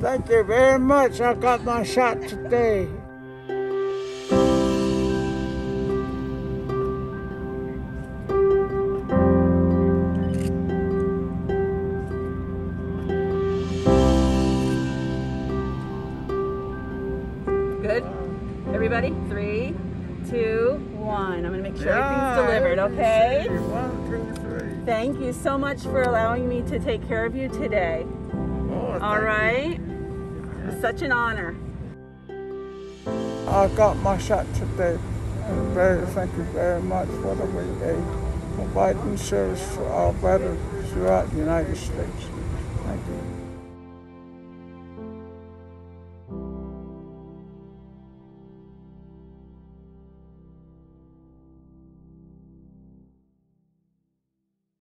Thank you very much. I got my shot today. Good? Everybody? Three, two, one. I'm gonna make sure Yeah, everything's delivered, okay? One, two, three. Thank you so much for allowing me to take care of you today. Oh, All right? Such an honor. I got my shot today. And very, thank you very much for the way they providing service for our veterans throughout the United States.